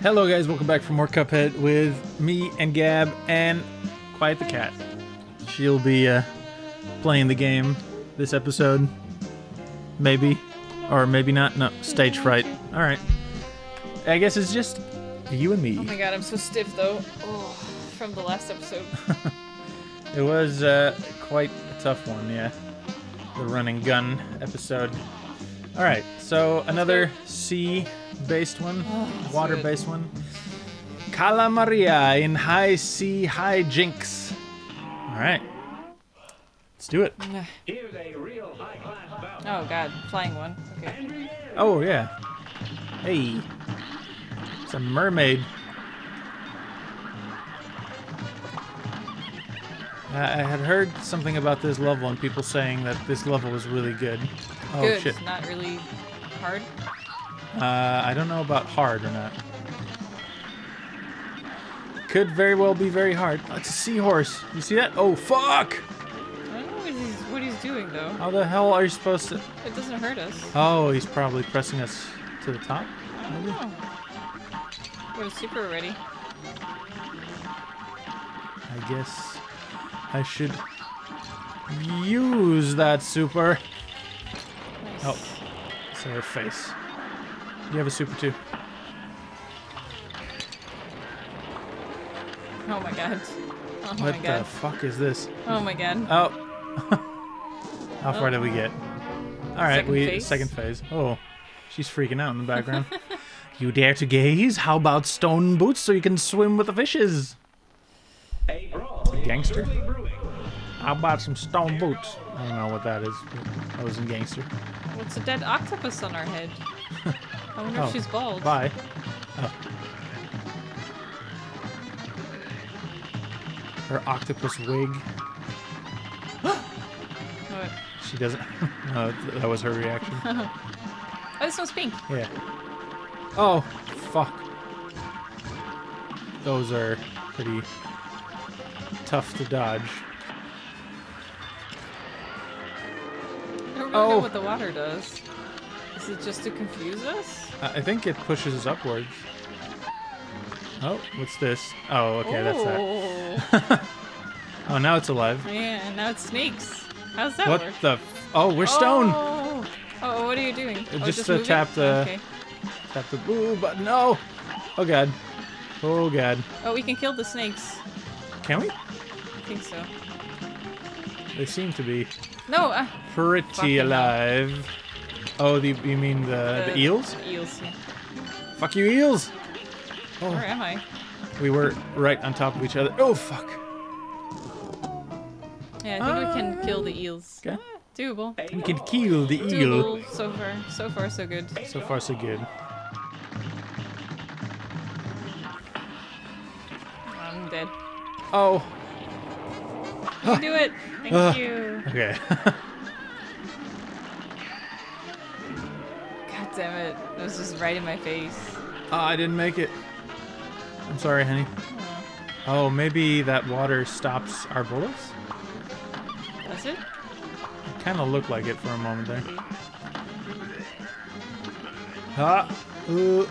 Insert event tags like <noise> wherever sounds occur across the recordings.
Hello, guys. Welcome back for more Cuphead with me and Gab and Quiet the Cat. She'll be uh, playing the game this episode. Maybe. Or maybe not. No, stage fright. Alright. I guess it's just you and me. Oh my god, I'm so stiff though. Oh, from the last episode. <laughs> It was uh, quite a tough one, yeah. The running gun episode. Alright, so another sea based one, Oh, that's water based one. Cala Maria in high sea Hi-Jinx. Alright. Let's do it. Here's a real high-class. Oh god, flying one. Okay. Oh, yeah. Hey. It's a mermaid. I I had heard something about this level and people saying that this level was really good. Oh, Good. shit. Not really hard. Uh, I don't know about hard or not. Could very well be very hard. Oh, it's a seahorse. You see that? Oh, fuck! I don't know what he's, what he's doing though. How the hell are you supposed to... It doesn't hurt us. Oh, he's probably pressing us to the top? Know. What is super ready? I guess I should use that super. Nice. Oh, it's her face. You have a super too. Oh my god. Oh what my the fuck is this? Oh my god. Oh. <laughs> How far Oh. did we get? All right, Second we phase? second phase. Oh, she's freaking out in the background. <laughs> you dare to gaze? How about stone boots so you can swim with the fishes? Brawl is Gangster? How about some stone boots? I don't know what that is. I was in gangster. What's a dead octopus on our head? I wonder Oh, if she's bald. Bye. Oh. Her octopus wig. What? She doesn't. <laughs> no, that was her reaction. <laughs> Oh, this one's pink. Yeah. Oh, fuck. Those are pretty tough to dodge. I don't really Oh. know what the water does. Is it just to confuse us? I I think it pushes us upwards. Oh, what's this? Oh, okay, that's that. that. <laughs> Oh, now it's alive. Yeah, now it's snakes. How's that What work? the? F- oh, we're stone. Oh. oh, what are you doing? Oh, just to tap the- Okay. Tap the blue button. No. Oh god. Oh god. Oh, we can kill the snakes. Can we? I think so. They seem to be No, uh, pretty alive. hell. Oh, the, you mean the, the eels? Eels, yeah. Fuck you, eels! Where Oh, am I? we were right on top of each other. Oh, fuck. Yeah, I think we can kill the eels. Okay. Ah, doable. We can kill the eel. Doable so far. So far, so good. So far, so good. I'm dead. Oh, You do it. Thank Ah. you. okay. <laughs> damn it. It was just right in my face. oh, I didn't make it. I'm sorry, honey. Oh, Oh, maybe that water stops our bullets? that's it? It kind of looked like it for a moment there. Ah. Uh.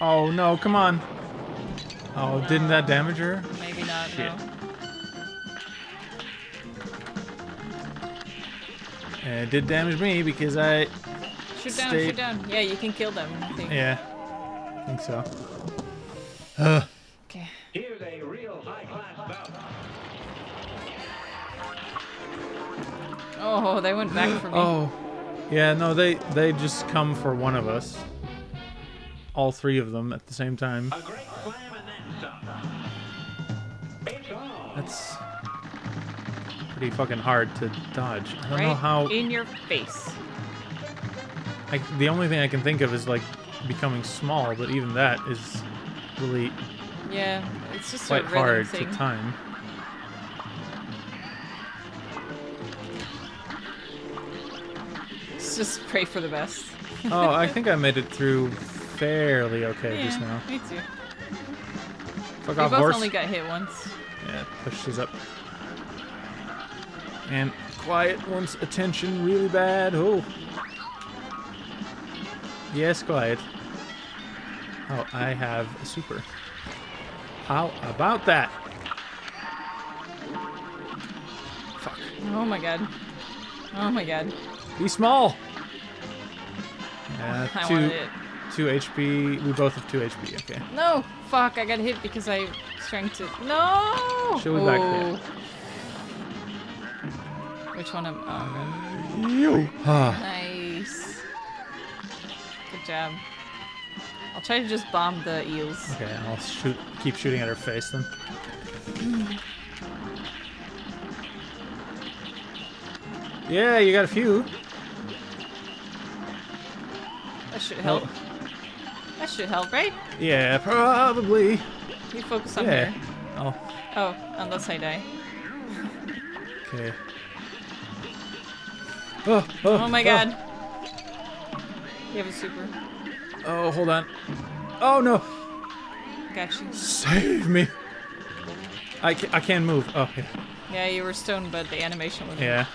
Oh no, come on. Oh, didn't that damage her? Maybe not, Shit. no. Uh, It did damage me because I. Shoot down, Stay- shoot down. Yeah, you can kill them, I think. Yeah. I think so. Ugh. Okay. Here's a real high-class bout. Oh, they went back for me. Oh. Yeah, no, they they just come for one of us. All three of them at the same time. A pretty fucking hard to dodge. I don't right know how. in your face. I, the only thing I can think of is like becoming small, but even that is really Yeah, it's just quite hard thing. to time. It's just pray for the best. Oh, I <laughs> think I made it through fairly okay just now. me too. Fuck We off, both horse. only got hit once. Yeah, pushes up. And Quiet wants attention really bad. Oh. Yes, quiet. Oh, I have a super. How about that? Fuck. Oh my god. Oh my god. Be small. Yeah, I two, wanted it. two HP. We both have two HP. Okay. No! Fuck, I got hit because I was trying to. No! She'll be back there. Oh. Which one am. Oh, You. Nice. Good job. I'll try to just bomb the eels. Okay, I'll shoot. Keep shooting at her face then. Yeah, you got a few. That should help. That should help, right? yeah, probably. You focus on Yeah. her. Oh, Oh, unless I die. okay. Oh, oh, Oh my oh. god. You have a super. Oh, hold on. Oh no! Got you. Save me! I can, I can't move. Oh yeah. Yeah, you were stoned, but the animation was. Yeah.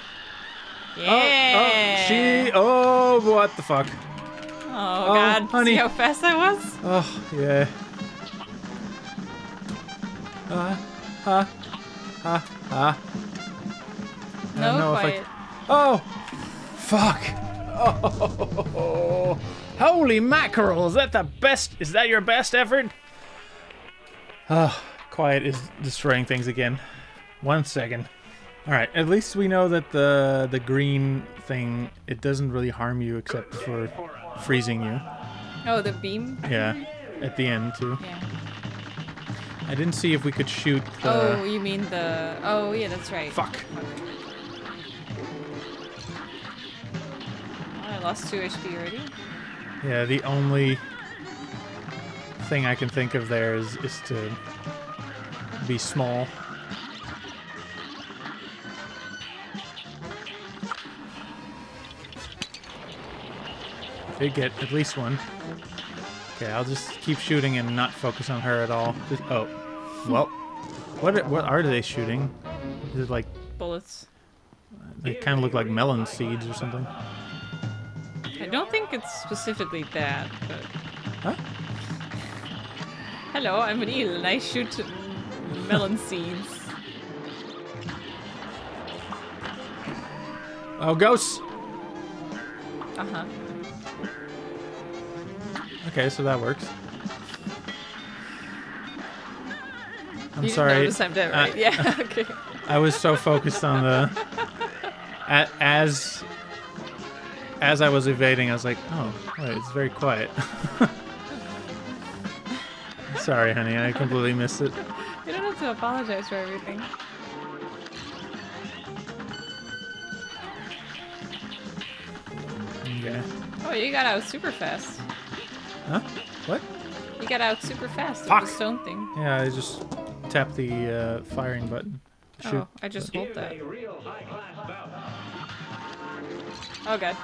Yeah. Oh, oh, she. Oh, what the fuck? Oh, Oh, god. honey. See how fast I was? Oh, yeah. Uh, ha, ha, ha. I don't No, know if I quiet. Oh, fuck. Oh, <laughs> holy mackerel! Is that the best? Is that your best effort? Oh, quiet is destroying things again. One second. All right. At least we know that the the green thing it doesn't really harm you except for freezing you. Oh, the beam? Yeah, at the end too. Yeah. I didn't see if we could shoot the. oh, you mean the. Oh, yeah, that's right. Fuck. Oh, lost 2 HP already. Yeah, the only thing I can think of there is is to be small. Did get at least one. Okay, I'll just keep shooting and not focus on her at all. Just, oh, well, what are- what are they shooting? Is it like Bullets. they kind of look like melon seeds or something? Think it's specifically that, but. Huh? Hello, I'm an eel and I shoot melon <laughs> seeds. Oh, ghosts. Uh huh. Okay, so that works. I'm you sorry. Notice I'm dead, uh, right? yeah. <laughs> <laughs> Okay. I was so focused on the as as I was evading. I was like, oh, wait, it's very quiet. <laughs> sorry, honey, I completely missed it. You don't have to apologize for everything. Okay. Oh, you got out super fast. Huh? What? You got out super fast Fuck. with the stone thing. Yeah, I just tapped the uh, firing button. Shoot. Oh, I just hold that. A real high-class bout. Oh god.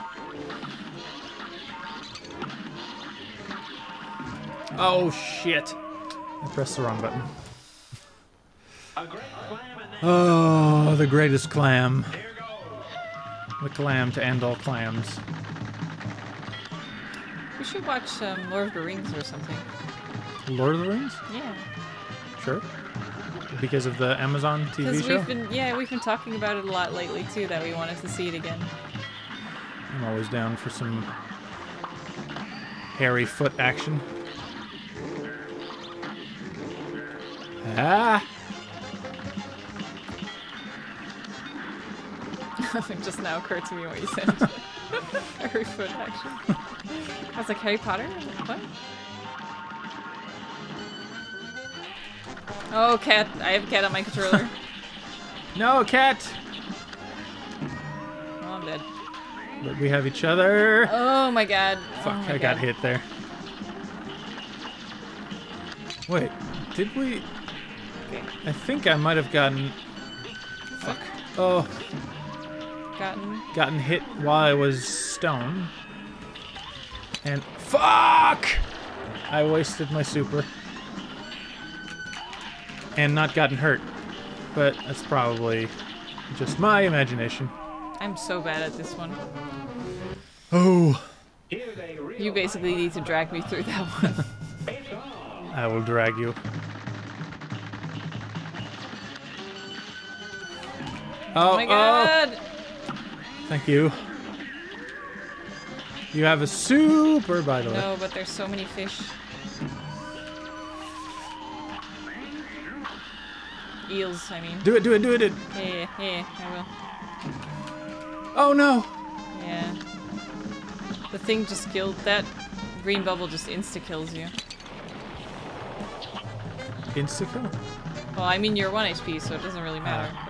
Oh shit! I pressed the wrong button. A great slam and then Oh, the greatest clam. The clam to end all clams. We should watch um, Lord of the Rings or something. Lord of the Rings? Yeah. Sure. Because of the Amazon TV Because show? we've been, yeah, we've been talking about it a lot lately too. That we wanted to see it again. I'm always down for some hairy foot action. Ah! <laughs> it just now occurred to me what you said. <laughs> Harry foot action. I was like Harry Potter. What? Oh, cat! I have a cat on my controller. No, cat! But we have each other. Oh my god. Fuck, oh my I got hit there. Wait, did we? Okay. I think I might have gotten. Fuck. Oh, Gotten. gotten hit while I was stone. And fuck! I wasted my super. And not gotten hurt. But that's probably just my imagination. I'm so bad at this one. Oh, Here's a real You basically need to drag me through that one. <laughs> I will drag you. Oh, Oh my oh. god! thank you. You have a super, by the way. No, but there's so many fish. Eels, I mean. Do it, do it, do it, do it. Yeah, yeah, yeah, I Oh no. Yeah. The thing just killed that green bubble just insta kills you. Insta kill? Well, I mean you're 1 HP, so it doesn't really matter, ah.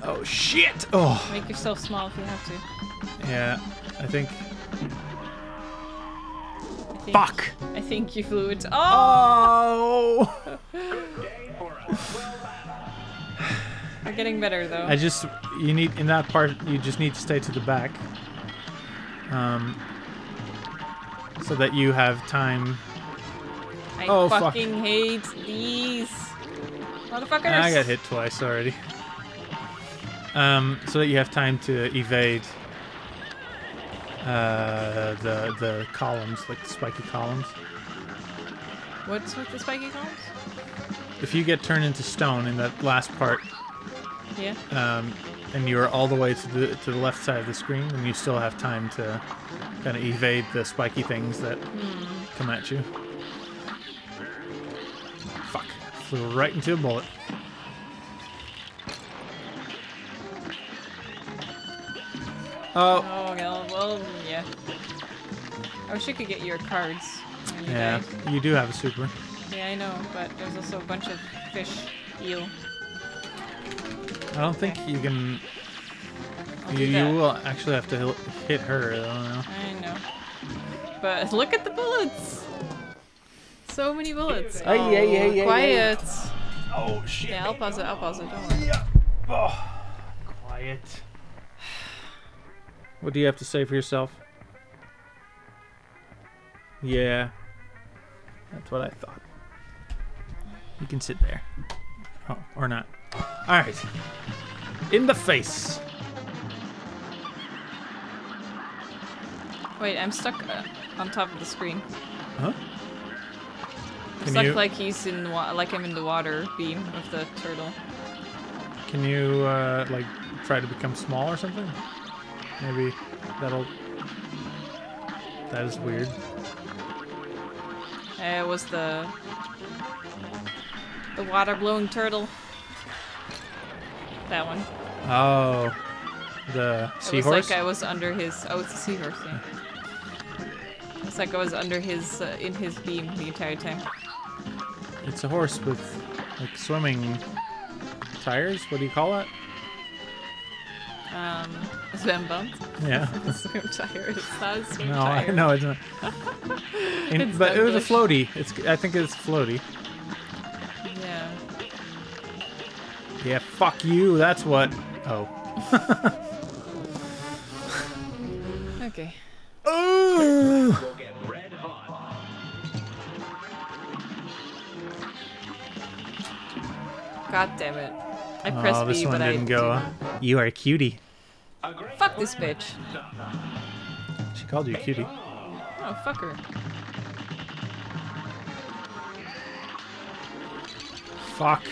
but Oh shit. Oh. make yourself small if you have to. Yeah, I think. I think, Fuck. I think you flew it. Oh! Oh. <laughs> <laughs> <laughs> We're getting better though. I just you need in that part you just need to stay to the back. Um so that you have time. I Oh, fuck. fucking hate these motherfuckers. I got hit twice already. Um so that you have time to evade uh the the columns, like the spiky columns. What's with the spiky columns? If you get turned into stone in that last part, Yeah. um, and you're all the way to the to the left side of the screen, and you still have time to kind of evade the spiky things that come at you. Fuck! Flew right into a bullet. Oh, Oh well, well, yeah. I wish I could get your cards. you yeah, died. you do have a super. Yeah, I know, but there's also a bunch of fish, eel. I don't think you can. I'll You, you will actually have to hit her. I don't know. I know. But look at the bullets. So many bullets. Ay, oh, ay, ay, ay, quiet. Oh shit! Yeah, I'll pause it. I'll pause it. Don't worry. Yeah. Oh, quiet. What do you have to say for yourself? Yeah. That's what I thought. You can sit there. Oh, or not. Alright. In the face. Wait, I'm stuck uh, on top of the screen. Huh? Can stuck you, like he's in the wa- like I'm in the water beam of the turtle. can you uh, like try to become small or something? Maybe that'll. That is weird. Uh, it was the the water blowing turtle. That one. Oh, the seahorse. It was like I was under his. Oh, it's a seahorse. Yeah. It's like I was under his uh, in his beam the entire time. It's a horse with like swimming tires. What do you call it? Um, swim bump. Yeah. <laughs> swim tire. It's not a swim no, I tire. know it's not. <laughs> In- It's but it was a floaty. It's. I think it's floaty. Yeah. Fuck you. That's what. Oh. Okay. Ooh. Will get red hot. God damn it. I pressed Oh, this B, one but I didn't go. uh, You are a cutie. Fuck this bitch. She called you a cutie. Oh, fuck her. Fuck.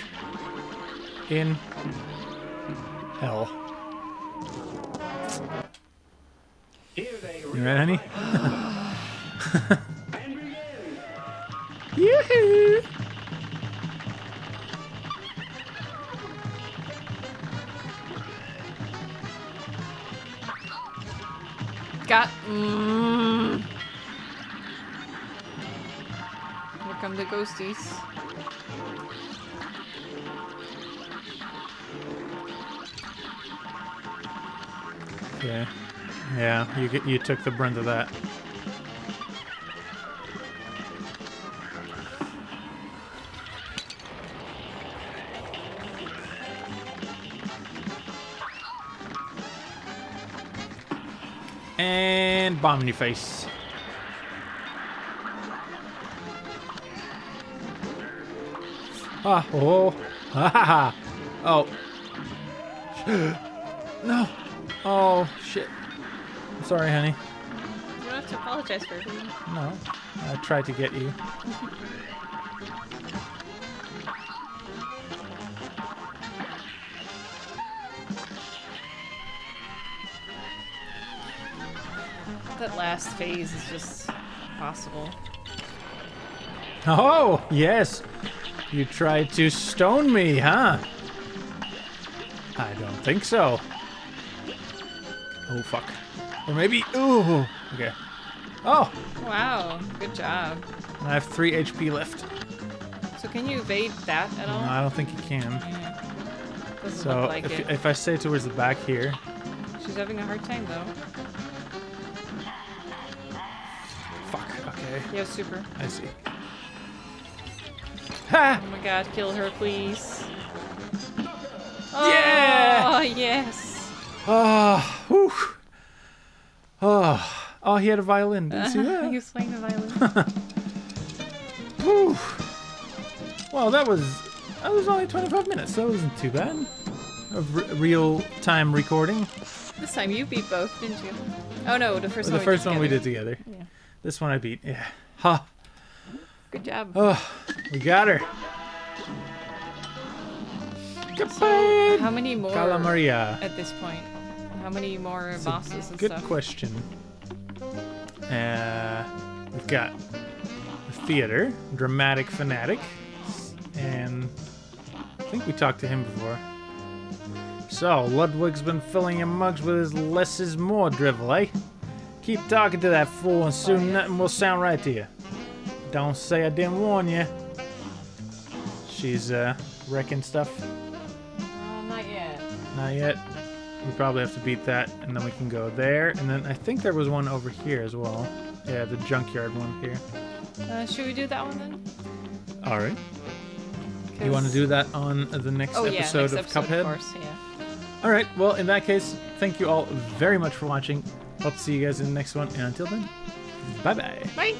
In. Hell. You ready, honey? Yoo-hoo! <laughs> Got. Mm. Here come the ghosties. Yeah. Yeah. You. You took the brunt of that. And bomb in your face. Ah, oh, ha ha ha. Oh. <gasps> No. Oh shit. I'm sorry, honey. You don't have to apologize for everything. No. I tried to get you. That last phase is just possible. Oh, yes. You tried to stone me, huh? I don't think so. Oh, fuck. Or maybe. Ooh. Okay. Oh, Wow, good job. I have three HP left. So can you evade that at all? No? I don't think you can. Yeah. Doesn't So look like if, it. if I stay towards the back here, She's having a hard time though. fuck. Okay, have super. I see. Ha! Oh my god, kill her, please. Yeah! Oh, yes. Oh. Oh, oh, he had a violin. Did you see uh-huh. <laughs> he that? was playing the violin. <laughs> Whew. Well, that was that was only 25 minutes. So that wasn't too bad. Of r- real time recording. this time you beat both, didn't you? Oh no, the first the one. first we one we did together. together. Yeah. This one I beat. Yeah. Ha. Good job. Oh, we got her. Goodbye. How many more Cala Maria. at this point? How many more It's bosses and Good stuff? question. Uh, we've got the theater, dramatic fanatic, and I think we talked to him before. So Ludwig's been filling your mugs with his less is more drivel, eh? Keep talking to that fool, and soon nothing will sound right to you. Don't say I didn't warn you. She's uh wrecking stuff. Oh, not yet. Not yet. We probably have to beat that, and then we can go there. And then I think there was one over here as well. Yeah, the junkyard one here. Uh, should we do that one then? All right. You want to do that on the next Oh yeah, episode next of episode, Cuphead? of course. Yeah. All right. Well, in that case, thank you all very much for watching. Hope to see you guys in the next one. And until then, bye bye. Bye.